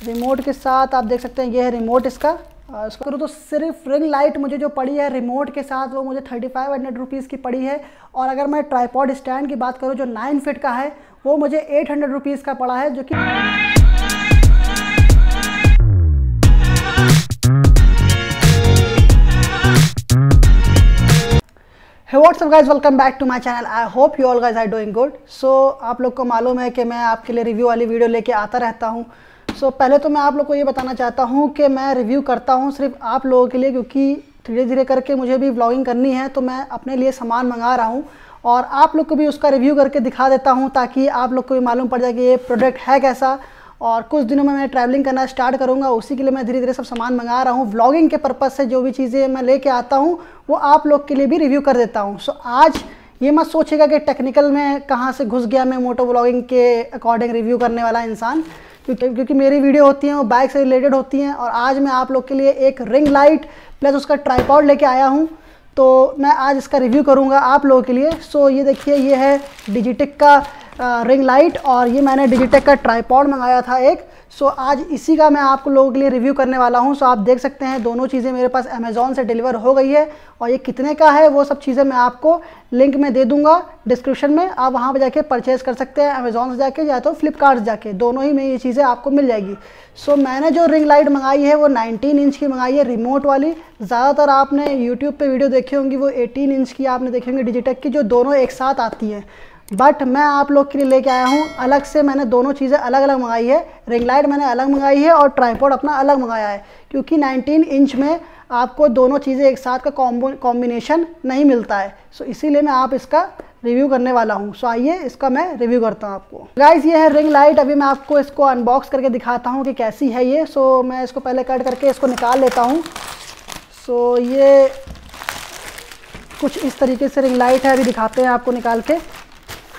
Remote के साथ आप देख सकते हैं, ये है रिमोट इसका। इसको करूँ तो सिर्फ़ रिंग लाइट मुझे जो पड़ी है रिमोट के साथ, वो मुझे थर्टी फाइव हंड्रेड रुपीज़ की पड़ी है। और अगर मैं ट्राईपॉड स्टैंड की बात करूँ जो नाइन फिट का है, वो मुझे एट हंड्रेड रुपीज़ का पड़ा है, जो कि है what's up guys welcome back to my channel I hope you all guys are doing good so आप लोग को मालूम है कि मैं आपके लिए रिव्यू वाली वीडियो लेके आता रहता हूँ। सो so, पहले तो मैं आप लोग को ये बताना चाहता हूँ कि मैं रिव्यू करता हूँ सिर्फ़ आप लोगों के लिए क्योंकि धीरे धीरे करके मुझे भी ब्लॉगिंग करनी है तो मैं अपने लिए सामान मंगा रहा हूँ। और आप लोग को भी उसका रिव्यू करके दिखा देता हूँ ताकि आप लोग को भी मालूम पड़ जाए कि ये प्रोडक्ट है कैसा। और कुछ दिनों में मैं ट्रैवलिंग करना स्टार्ट करूँगा उसी के लिए मैं धीरे धीरे सब सामान मंगा रहा हूँ। व्लॉगिंग के पर्पज़ से जो भी चीज़ें मैं लेके आता हूँ वो आप लोग के लिए भी रिव्यू कर देता हूँ। सो आज ये मत सोचेगा कि टेक्निकल में कहाँ से घुस गया मैं मोटो व्लॉगिंग के अकॉर्डिंग रिव्यू करने वाला इंसान। क्योंकि क्योंकि मेरी वीडियो होती हैं, वो बाइक से रिलेटेड होती हैं और आज मैं आप लोग के लिए एक रिंग लाइट प्लस उसका ट्राईपॉड लेके आया हूँ। तो मैं आज इसका रिव्यू करूँगा आप लोगों के लिए। सो ये देखिए, ये है डिजिटेक का रिंग लाइट और ये मैंने डिजिटेक का ट्राईपॉड मंगाया था एक। सो so, आज इसी का मैं आप लोगों के लिए रिव्यू करने वाला हूँ। सो so, आप देख सकते हैं दोनों चीज़ें मेरे पास अमेज़ोन से डिलीवर हो गई है और ये कितने का है वो सब चीज़ें मैं आपको लिंक में दे दूँगा डिस्क्रिप्शन में। आप वहाँ पर जाके परचेज़ कर सकते हैं अमेज़ोन से जाके या तो फ्लिपकार्ट से जाके। दोनों ही में ये चीज़ें आपको मिल जाएगी। सो so, मैंने जो रिंग लाइट मंगाई है वो 19 इंच की मंगाई है रिमोट वाली। ज़्यादातर आपने यूट्यूब पर वीडियो देखी होंगी वो एटीन इंच की आपने देखी होंगी डिजिटेक की जो दोनों एक साथ आती हैं। बट मैं आप लोग के लिए लेके आया हूँ। अलग से मैंने दोनों चीज़ें अलग अलग मंगाई है। रिंग लाइट मैंने अलग मंगाई है और ट्राईपोर्ड अपना अलग मंगाया है। क्योंकि 19 इंच में आपको दोनों चीज़ें एक साथ का कॉम्बिनेशन नहीं मिलता है। सो इसीलिए मैं आप इसका रिव्यू करने वाला हूँ। सो आइए इसका मैं रिव्यू करता हूँ आपको। गाइज़ ये है रिंग लाइट अभी मैं आपको इसको अनबॉक्स करके दिखाता हूँ कि कैसी है ये। सो मैं इसको पहले कट करके इसको निकाल लेता हूँ। सो ये कुछ इस तरीके से रिंग लाइट है। अभी दिखाते हैं आपको निकाल के।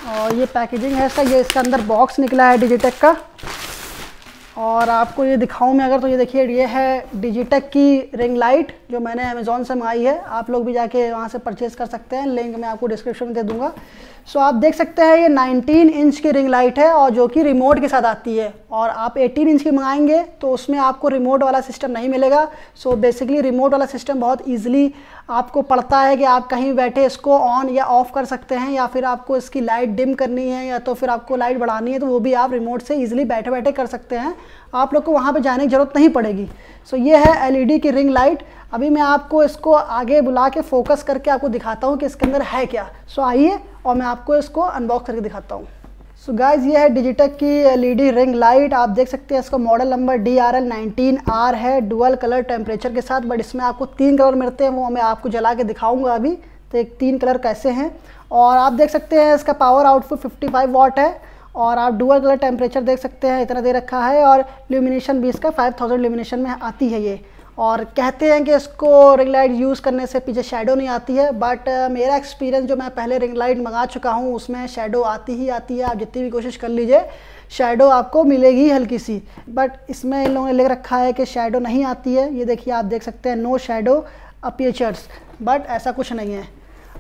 और ये पैकेजिंग है इसका, ये इसके अंदर बॉक्स निकला है डिजिटेक का। और आपको ये दिखाऊँ मैं अगर तो ये देखिए, ये है डिजिटेक की रिंग लाइट जो मैंने अमेज़ोन से मंगाई है। आप लोग भी जाके वहाँ से परचेज़ कर सकते हैं। लिंक मैं आपको डिस्क्रिप्शन में दे दूँगा। सो आप देख सकते हैं ये 19 इंच की रिंग लाइट है और जो कि रिमोट के साथ आती है। और आप 18 इंच की मंगाएँगे तो उसमें आपको रिमोट वाला सिस्टम नहीं मिलेगा। सो so बेसिकली रिमोट वाला सिस्टम बहुत ईजिली आपको पड़ता है कि आप कहीं बैठे इसको ऑन या ऑफ़ कर सकते हैं या फिर आपको इसकी लाइट डिम करनी है या तो फिर आपको लाइट बढ़ानी है तो वो भी आप रिमोट से ईजिली बैठे बैठे कर सकते हैं। आप लोग को वहाँ पर जाने की ज़रूरत नहीं पड़ेगी। सो so ये है एलईडी की रिंग लाइट। अभी मैं आपको इसको आगे बुला के फोकस करके आपको दिखाता हूँ कि इसके अंदर है क्या। सो so, आइए और मैं आपको इसको अनबॉक्स करके दिखाता हूँ। सो गाइज़ ये है डिजिटेक की एलईडी रिंग लाइट आप देख सकते हैं इसका model number D R L nineteen R है डुअल कलर टेम्परेचर के साथ बट इसमें आपको तीन कलर मिलते हैं, वो मैं आपको जला के दिखाऊँगा अभी। तो एक तीन कलर कैसे हैं? और आप देख सकते हैं इसका पावर आउटपुट 55 वॉट है, और आप डुअल कलर टेम्परेचर देख सकते हैं, इतना दे रखा है, और ल्यूमिनेशन भी इसका 5000 ल्यूमिनेशन में आती है ये। और कहते हैं कि इसको रिंग लाइट यूज़ करने से पीछे शेडो नहीं आती है बट uh, मेरा एक्सपीरियंस जो मैं पहले रिंग लाइट मंगा चुका हूँ उसमें शेडो आती ही आती है आप जितनी भी कोशिश कर लीजिए शेडो आपको मिलेगी हल्की सी। बट इसमें इन लोगों ने लिख रखा है कि शेडो नहीं आती है ये देखिए आप देख सकते हैं नो शेडो अपीचर्स बट ऐसा कुछ नहीं है।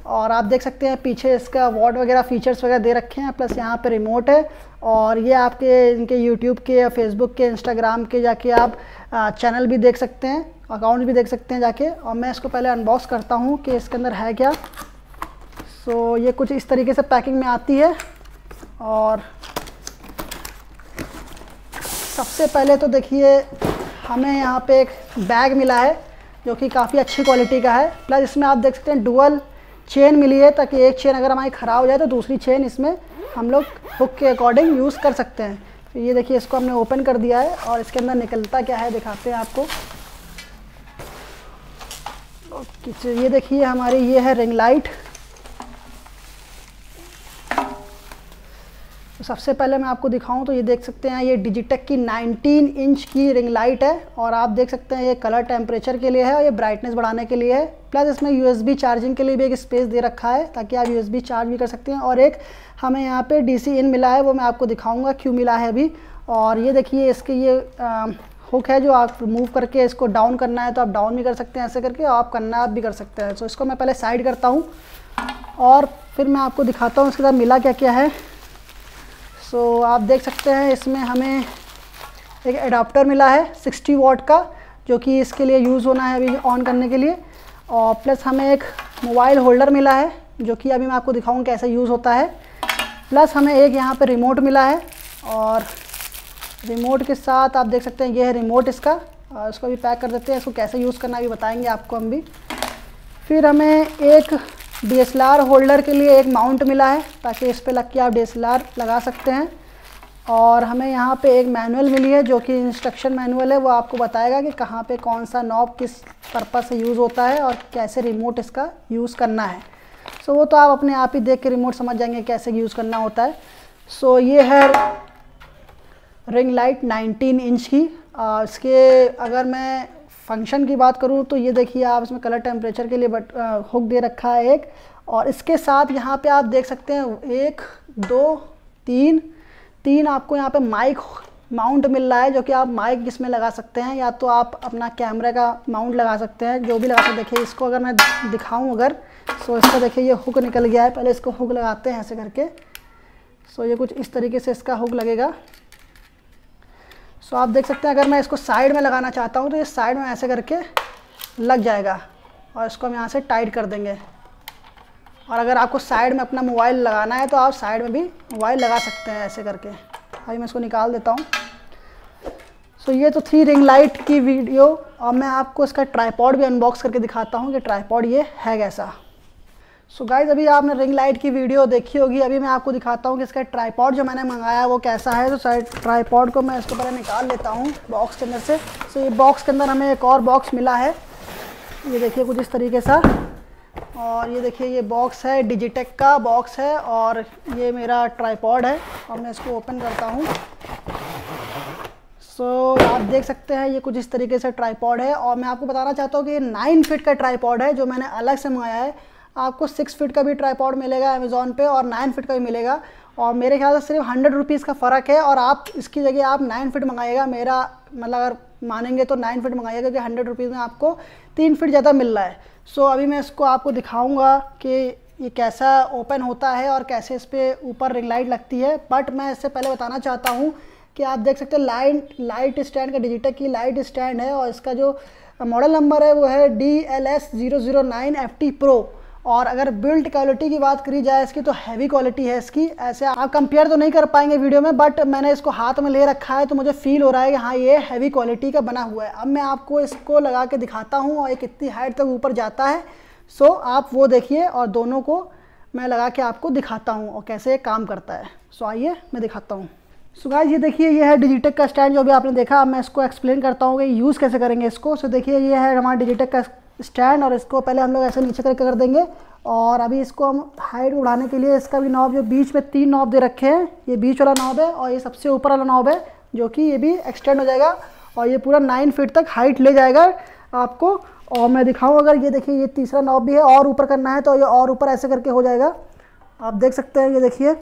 और आप देख सकते हैं पीछे इसका वॉट वगैरह फीचर्स वगैरह दे रखे हैं प्लस यहाँ पे रिमोट है और ये आपके इनके यूट्यूब के या फेसबुक के इंस्टाग्राम के जाके आप चैनल भी देख सकते हैं अकाउंट भी देख सकते हैं जाके। और मैं इसको पहले अनबॉक्स करता हूँ कि इसके अंदर है क्या। सो ये कुछ इस तरीके से पैकिंग में आती है और सबसे पहले तो देखिए, हमें यहाँ पे एक बैग मिला है जो कि काफ़ी अच्छी क्वालिटी का है। प्लस इसमें आप देख सकते हैं डुअल चेन मिली है ताकि एक चेन अगर हमारी ख़राब हो जाए तो दूसरी चेन इसमें हम लोग हुक के अकॉर्डिंग यूज़ कर सकते हैं। तो ये देखिए, इसको हमने ओपन कर दिया है और इसके अंदर निकलता क्या है दिखाते हैं आपको। ओके ये देखिए, हमारी ये है रिंग लाइट तो सबसे पहले मैं आपको दिखाऊँ तो ये देख सकते हैं, ये डिजिटेक की 19 इंच की रिंग लाइट है और आप देख सकते हैं ये कलर टेम्परेचर के लिए है और ये ब्राइटनेस बढ़ाने के लिए है। प्लस इसमें यूएसबी चार्जिंग के लिए भी एक स्पेस दे रखा है ताकि आप यूएसबी चार्ज भी कर सकते हैं। और एक हमें यहाँ पे डीसी इन मिला है, वो मैं आपको दिखाऊँगा क्यों मिला है अभी। और ये देखिए इसके ये हुक है जो आप मूव करके इसको डाउन करना है तो आप डाउन भी कर सकते हैं ऐसे करके आप करना आप भी कर सकते हैं। तो इसको मैं पहले साइड करता हूँ और फिर मैं आपको दिखाता हूँ इसके साथ मिला क्या क्या है। सो so, आप देख सकते हैं इसमें हमें एक एडाप्टर मिला है 60 वॉट का जो कि इसके लिए यूज़ होना है अभी ऑन करने के लिए। और प्लस हमें एक मोबाइल होल्डर मिला है जो कि अभी मैं आपको दिखाऊँ कैसे यूज़ होता है। प्लस हमें एक यहाँ पर रिमोट मिला है और रिमोट के साथ आप देख सकते हैं ये है रिमोट इसका। और इसको भी पैक कर देते हैं इसको कैसे यूज़ करना भी बताएँगे आपको हम भी। फिर हमें एक DSLR होल्डर के लिए एक माउंट मिला है ताकि इस पर लग के आप DSLR लगा सकते हैं। और हमें यहाँ पे एक मैनुअल मिली है जो कि इंस्ट्रक्शन मैनुअल है वो आपको बताएगा कि कहाँ पे कौन सा नॉब किस पर्पज़ से यूज़ होता है और कैसे रिमोट इसका यूज़ करना है। सो so, वो तो आप अपने आप ही देख के रिमोट समझ जाएँगे कैसे यूज़ करना होता है। सो so, ये है रिंग लाइट 19 इंच की। आ, इसके अगर मैं फ़ंक्शन की बात करूँ तो ये देखिए आप इसमें कलर टेम्परेचर के लिए बट हुक दे रखा है एक। और इसके साथ यहाँ पे आप देख सकते हैं, एक, दो, तीन। तीन आपको यहाँ पे माइक माउंट मिल रहा है जो कि आप माइक इसमें लगा सकते हैं या तो आप अपना कैमरे का माउंट लगा सकते हैं, जो भी लगा सकते देखिए, इसको अगर मैं दिखाऊँ अगर सो इसका देखिए ये हुक निकल गया है। पहले इसको हुक लगाते हैं ऐसे करके। सो ये कुछ इस तरीके से इसका हुक लगेगा। सो आप देख सकते हैं अगर मैं इसको साइड में लगाना चाहता हूँ तो ये साइड में ऐसे करके लग जाएगा। और इसको हम यहाँ से टाइट कर देंगे। और अगर आपको साइड में अपना मोबाइल लगाना है तो आप साइड में भी मोबाइल लगा सकते हैं ऐसे करके। अभी मैं इसको निकाल देता हूँ। सो so, ये तो थी रिंग लाइट की वीडियो और मैं आपको इसका ट्राईपॉड भी अनबॉक्स करके दिखाता हूँ कि ट्राईपॉड ये है कैसा। सो so गाइज़ अभी आपने रिंग लाइट की वीडियो देखी होगी। अभी मैं आपको दिखाता हूँ कि इसका ट्राईपॉड जो मैंने मंगाया वो कैसा है। तो शायद ट्राईपॉड को मैं इसको पहले निकाल लेता हूँ बॉक्स के अंदर से। सो so ये बॉक्स के अंदर हमें एक और बॉक्स मिला है। ये देखिए कुछ इस तरीके सा। और ये देखिए ये बॉक्स है डिजिटेक का बॉक्स है और ये मेरा ट्राईपॉड है। और मैं इसको ओपन करता हूँ। सो so, आप देख सकते हैं ये कुछ इस तरीके से ट्राईपॉड है। और मैं आपको बताना चाहता हूँ कि ये नाइन फिट का ट्राईपॉड है जो मैंने अलग से मंगाया है। आपको सिक्स फिट का भी ट्राईपॉड मिलेगा अमेज़ोन पे और नाइन फिट का भी मिलेगा। और मेरे ख्याल से सिर्फ़ हंड्रेड रुपीज़ का फ़र्क है और आप इसकी जगह आप नाइन फिट मंगाइएगा। मेरा मतलब अगर मानेंगे तो नाइन फिट मंगाइएगा क्योंकि हंड्रेड रुपीज़ में आपको तीन फिट ज़्यादा मिल रहा है। सो अभी मैं इसको आपको दिखाऊँगा कि ये कैसा ओपन होता है और कैसे इस पर ऊपर रिंग लाइट लगती है। बट मैं इससे पहले बताना चाहता हूँ कि आप देख सकते हैं लाइट लाइट स्टैंड का डिजिटल की लाइट स्टैंड है और इसका जो मॉडल नंबर है वो है D L S zero zero nine F T pro और अगर बिल्ड क्वालिटी की बात करी जाए इसकी तो हैवी क्वालिटी है इसकी। ऐसे आप कंपेयर तो नहीं कर पाएँगे वीडियो में बट मैंने इसको हाथ में ले रखा है तो मुझे फील हो रहा है कि हाँ ये हैवी क्वालिटी का बना हुआ है। अब मैं आपको इसको लगा के दिखाता हूँ और ये कितनी हाइट तक ऊपर जाता है। सो आप वो देखिए और दोनों को मैं लगा के आपको दिखाता हूँ और कैसे काम करता है। सो आइए मैं दिखाता हूँ। सो so ये देखिए, ये है डिजिटेक का स्टैंड जो भी आपने देखा। अब मैं इसको एक्सप्लेन करता हूँ कि यूज़ कैसे करेंगे इसको। सो so, देखिए, ये है हमारा डिजिटेक का स्टैंड और इसको पहले हम लोग ऐसे नीचे करके कर देंगे। और अभी इसको हम हाइट उड़ाने के लिए इसका भी नॉब, जो बीच में तीन नॉब दे रखे हैं, ये बीच वाला नॉब है और ये सबसे ऊपर वाला नॉब है, जो कि ये भी एक्सटेंड हो जाएगा और ये पूरा नाइन फीट तक हाइट ले जाएगा आपको। और मैं दिखाऊँ अगर ये देखिए, ये तीसरा नॉब भी है, और ऊपर करना है तो ये और ऊपर ऐसे करके हो जाएगा। आप देख सकते हैं, ये देखिए।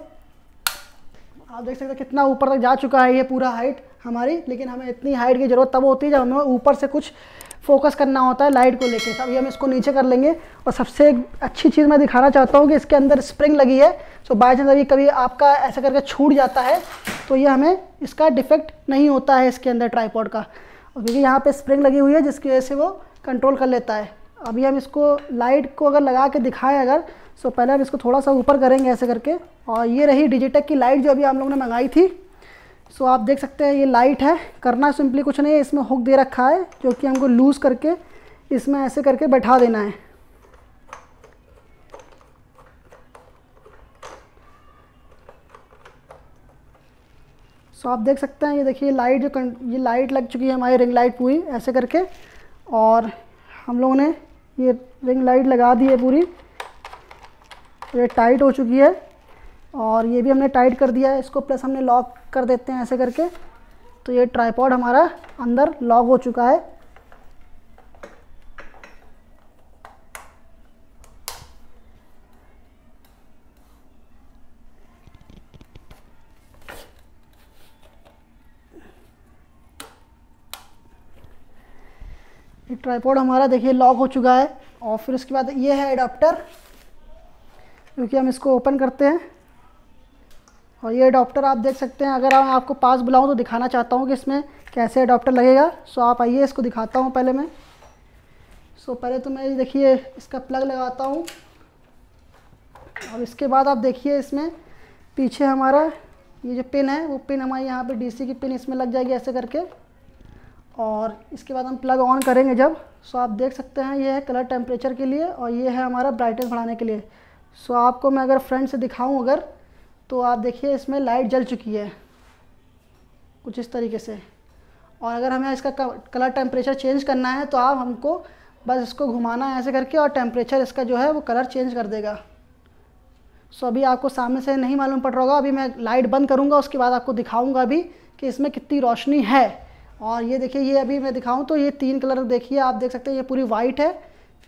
आप देख सकते हैं कितना ऊपर तक जा चुका है ये पूरा हाइट हमारी, लेकिन हमें इतनी हाइट की ज़रूरत तब होती है जब हमें ऊपर से कुछ फोकस करना होता है लाइट को लेके। अभी हम इसको नीचे कर लेंगे। और सबसे अच्छी चीज़ मैं दिखाना चाहता हूँ कि इसके अंदर स्प्रिंग लगी है। सो बाई चांस अभी कभी आपका ऐसा करके छूट जाता है तो ये हमें इसका डिफेक्ट नहीं होता है इसके अंदर ट्राईपॉड का। क्योंकि यहाँ पर स्प्रिंग लगी हुई है, जिसकी वजह से वो कंट्रोल कर लेता है। अभी हम इसको लाइट को अगर लगा के दिखाएँ अगर सो पहले हम इसको थोड़ा सा ऊपर करेंगे ऐसे करके। और ये रही डिजिटेक की लाइट जो अभी हम लोगों ने मंगाई थी। सो आप देख सकते हैं ये लाइट है। करना सिंपली कुछ नहीं है। इसमें हुक दे रखा है, जो कि हमको लूज़ करके इसमें ऐसे करके बैठा देना है। सो आप देख सकते हैं, ये देखिए लाइट जो ये लाइट लग चुकी है हमारी रिंग लाइट पूरी, ऐसे करके। और हम लोगों ने ये रिंग लाइट लगा दी है पूरी। ये टाइट हो चुकी है। और ये भी हमने टाइट कर दिया है। इसको प्लस हमने लॉक कर देते हैं ऐसे करके। तो ये ट्राईपॉड हमारा अंदर लॉक हो चुका है। ये ट्राईपॉड हमारा देखिए लॉक हो चुका है और फिर उसके बाद ये है एडाप्टर क्योंकि हम इसको ओपन करते हैं। और ये अडोप्टर आप देख सकते हैं, अगर मैं आपको पास बुलाऊँ तो दिखाना चाहता हूँ कि इसमें कैसे अडोप्टर लगेगा। सो आप आइए, इसको दिखाता हूँ पहले मैं। सो पहले तो मैं देखिए, इसका प्लग लगाता हूँ। और इसके बाद आप देखिए इसमें पीछे हमारा ये जो पिन है, वो पिन हमारे यहाँ पे डीसी की पिन इसमें लग जाएगी ऐसे करके। और इसके बाद हम प्लग ऑन करेंगे जब। सो आप देख सकते हैं, ये है कलर टेम्परेचर के लिए और ये है हमारा ब्राइटनेस बढ़ाने के लिए। सो आपको मैं अगर फ्रंट से दिखाऊँ अगर तो आप देखिए, इसमें लाइट जल चुकी है कुछ इस तरीके से। और अगर हमें इसका कलर टेम्परेचर चेंज करना है तो आप हमको बस इसको घुमाना है ऐसे करके और टेम्परेचर इसका जो है, वो कलर चेंज कर देगा। सो अभी आपको सामने से नहीं मालूम पड़ रहा होगा, अभी मैं लाइट बंद करूँगा, उसके बाद आपको दिखाऊँगा अभी कि इसमें कितनी रोशनी है। और ये देखिए, ये अभी मैं दिखाऊँ तो ये तीन कलर देखिए, आप देख सकते हैं ये पूरी वाइट है।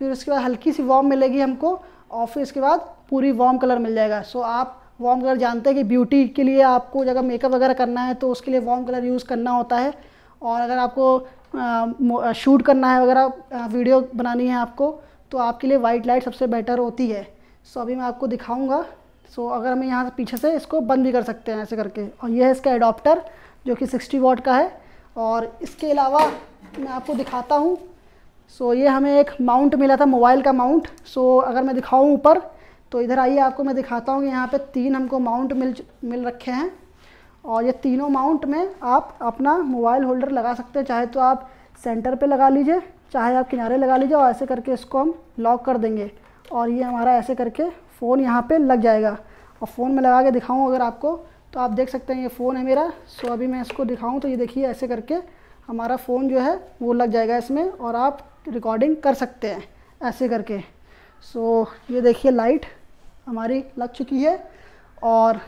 फिर उसके बाद हल्की सी वॉर्म मिलेगी हमको और फिर इसके बाद पूरी वॉर्म कलर मिल जाएगा। सो आप वॉर्म कलर जानते हैं कि ब्यूटी के लिए आपको अगर मेकअप वगैरह करना है तो उसके लिए वार्म कलर यूज़ करना होता है। और अगर आपको शूट करना है वगैरह वीडियो बनानी है आपको तो आपके लिए वाइट लाइट सबसे बेटर होती है। सो अभी मैं आपको दिखाऊँगा। सो अगर हम यहाँ से पीछे से इसको बंद भी कर सकते हैं ऐसे करके। और यह है इसका एडोप्टर जो कि 60 वॉट का है। और इसके अलावा मैं आपको दिखाता हूँ। सो ये हमें एक माउंट मिला था मोबाइल का माउंट सो अगर मैं दिखाऊँ ऊपर तो इधर आइए, आपको मैं दिखाता हूँ कि यहाँ पे तीन हमको माउंट मिल मिल रखे हैं। और ये तीनों माउंट में आप अपना मोबाइल होल्डर लगा सकते हैं। चाहे तो आप सेंटर पे लगा लीजिए, चाहे आप किनारे लगा लीजिए और ऐसे करके इसको हम लॉक कर देंगे। और ये हमारा ऐसे करके फ़ोन यहाँ पे लग जाएगा। और फ़ोन में लगा के दिखाऊँ अगर आपको तो आप देख सकते हैं ये फ़ोन है मेरा। सो अभी मैं इसको दिखाऊँ तो ये देखिए ऐसे करके हमारा फ़ोन जो है वो लग जाएगा इसमें और आप रिकॉर्डिंग कर सकते हैं ऐसे करके। सो ये देखिए लाइट हमारी लग चुकी है। और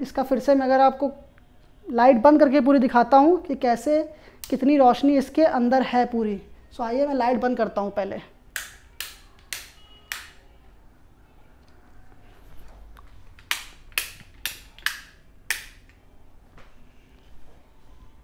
इसका फिर से मैं अगर आपको लाइट बंद करके पूरी दिखाता हूँ कि कैसे कितनी रोशनी इसके अंदर है पूरी। सो आइए मैं लाइट बंद करता हूँ पहले।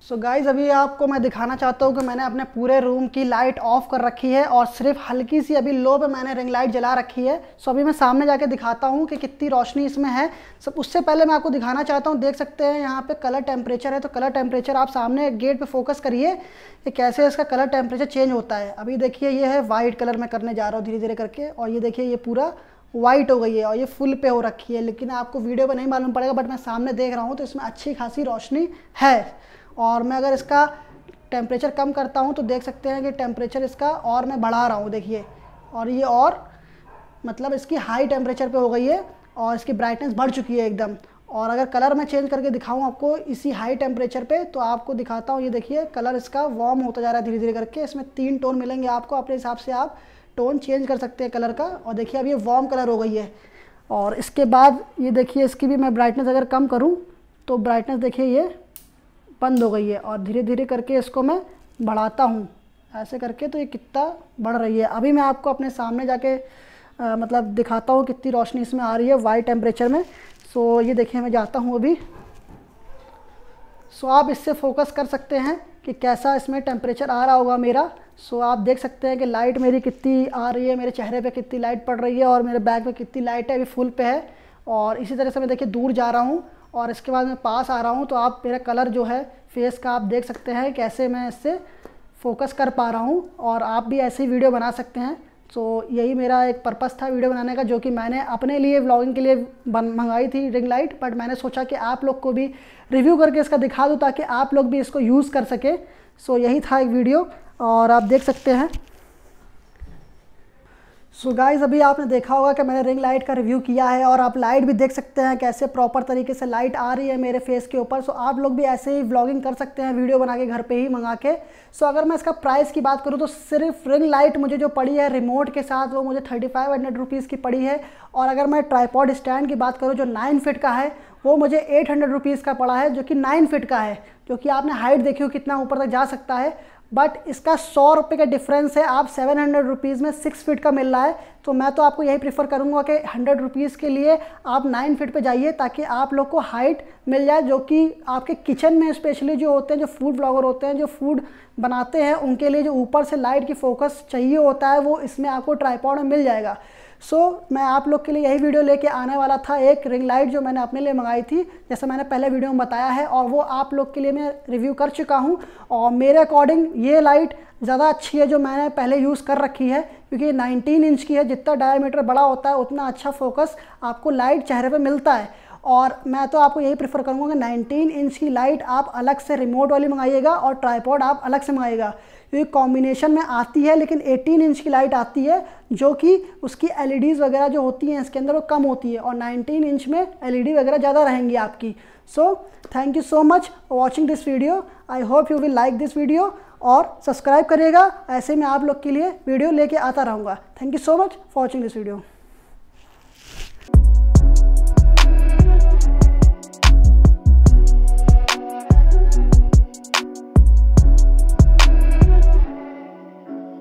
सो so गाइज़ अभी आपको मैं दिखाना चाहता हूँ कि मैंने अपने पूरे रूम की लाइट ऑफ़ कर रखी है और सिर्फ़ हल्की सी अभी लो पे मैंने रिंग लाइट जला रखी है। सो so अभी मैं सामने जाके दिखाता हूँ कि कितनी रोशनी इसमें है। सब उससे पहले मैं आपको दिखाना चाहता हूँ, देख सकते हैं यहाँ पे कलर टेम्परेचर है। तो कलर टेम्परेचर आप सामने गेट पर फोकस करिए कि कैसे इसका कलर टेम्परेचर चेंज होता है। अभी देखिए ये है वाइट कलर में करने जा रहा हूँ धीरे धीरे करके और ये देखिए ये पूरा वाइट हो गई है और ये फुल पे हो रखी है। लेकिन आपको वीडियो पर नहीं मालूम पड़ेगा बट मैं सामने देख रहा हूँ तो इसमें अच्छी खासी रोशनी है। और मैं अगर इसका टेम्परेचर कम करता हूँ तो देख सकते हैं कि टेम्परेचर इसका और मैं बढ़ा रहा हूँ, देखिए। और ये और मतलब इसकी हाई टेम्परेचर पे हो गई है और इसकी ब्राइटनेस बढ़ चुकी है एकदम। और अगर कलर मैं चेंज करके दिखाऊँ आपको इसी हाई टेम्परेचर पे तो आपको दिखाता हूँ, ये देखिए कलर इसका वार्म होता जा रहा है धीरे धीरे करके। इसमें तीन टोन मिलेंगे आपको, अपने हिसाब से आप टोन चेंज कर सकते हैं कलर का। और देखिए, अब ये वार्म कलर हो गई है। और इसके बाद ये देखिए, इसकी भी मैं ब्राइटनेस अगर कम करूँ तो ब्राइटनेस देखिए ये बंद हो गई है और धीरे धीरे करके इसको मैं बढ़ाता हूँ। ऐसे करके तो ये कितना बढ़ रही है। अभी मैं आपको अपने सामने जाके आ, मतलब दिखाता हूँ कितनी रोशनी इसमें आ रही है वाइट टेम्परेचर में। सो ये देखिए मैं जाता हूँ अभी। सो आप इससे फोकस कर सकते हैं कि कैसा इसमें टेम्परेचर आ रहा होगा मेरा। सो आप देख सकते हैं कि लाइट मेरी कितनी आ रही है मेरे चेहरे पे कितनी लाइट पड़ रही है और मेरे बैग पे कितनी लाइट है अभी फुल पे है। और इसी तरह से मैं देखिए दूर जा रहा हूँ। और इसके बाद मैं पास आ रहा हूँ तो आप मेरा कलर जो है फेस का आप देख सकते हैं कैसे मैं इससे फोकस कर पा रहा हूँ और आप भी ऐसे वीडियो बना सकते हैं। तो यही मेरा एक पर्पस था वीडियो बनाने का, जो कि मैंने अपने लिए व्लॉगिंग के लिए बन, मंगाई थी रिंग लाइट बट मैंने सोचा कि आप लोग को भी रिव्यू करके इसका दिखा दूँ, ताकि आप लोग भी इसको यूज़ कर सकें। सो यही था एक वीडियो और आप देख सकते हैं। सो so गाइज़ अभी आपने देखा होगा कि मैंने रिंग लाइट का रिव्यू किया है और आप लाइट भी देख सकते हैं कैसे प्रॉपर तरीके से लाइट आ रही है मेरे फेस के ऊपर। सो so आप लोग भी ऐसे ही व्लॉगिंग कर सकते हैं वीडियो बना के घर पे ही मंगा के। सो so अगर मैं इसका प्राइस की बात करूँ तो सिर्फ़ रिंग लाइट मुझे जो पड़ी है रिमोट के साथ, वो मुझे थर्टी फाइव हंड्रेड रुपीज़ की पड़ी है। और अगर मैं ट्राईपॉड स्टैंड की बात करूँ जो नाइन फिट का है, वो मुझे एट हंड्रेड रुपीज़ का पड़ा है, जो कि नाइन फिट का है, जो कि आपने हाइट देखी हो कितना ऊपर तक जा सकता है। बट इसका सौ रुपये का डिफरेंस है। आप सेवन हंड्रेड रुपीज़ में सिक्स फीट का मिल रहा है। तो मैं तो आपको यही प्रीफर करूँगा कि हंड्रेड रुपीज़ के लिए आप नाइन फीट पे जाइए ताकि आप लोग को हाइट मिल जाए, जो कि आपके किचन में स्पेशली जो होते हैं, जो फ़ूड ब्लॉगर होते हैं, जो फ़ूड बनाते हैं, उनके लिए जो ऊपर से लाइट की फोकस चाहिए होता है, वो इसमें आपको ट्राईपॉड में मिल जाएगा। सो so, मैं आप लोग के लिए यही वीडियो लेके आने वाला था एक रिंग लाइट जो मैंने अपने लिए मंगाई थी। जैसे मैंने पहले वीडियो में बताया है और वो आप लोग के लिए मैं रिव्यू कर चुका हूँ। और मेरे अकॉर्डिंग ये लाइट ज़्यादा अच्छी है जो मैंने पहले यूज़ कर रखी है क्योंकि 19 इंच की है। जितना डायमीटर बड़ा होता है उतना अच्छा फोकस आपको लाइट चेहरे पे मिलता है। और मैं तो आपको यही प्रेफर करूँगा कि 19 इंच की लाइट आप अलग से रिमोट वाली मंगाइएगा और ट्राईपॉड आप अलग से मंगाइएगा। कॉम्बिनेशन में आती है, लेकिन 18 इंच की लाइट आती है, जो कि उसकी एलईडीज़ वगैरह जो होती हैं इसके अंदर वो कम होती है और 19 इंच में एलईडी वगैरह ज़्यादा रहेंगी आपकी। So thank you so much watching this video I hope you will like this video और सब्सक्राइब करिएगा। ऐसे में आप लोग के लिए वीडियो लेके आता रहूँगा। Thank you so much for watching this video